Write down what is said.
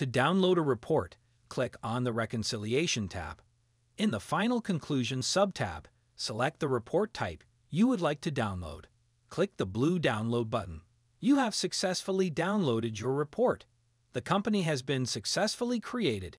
To download a report, click on the Reconciliation tab. In the Final Conclusion subtab, select the report type you would like to download. Click the blue Download button. You have successfully downloaded your report. The company has been successfully created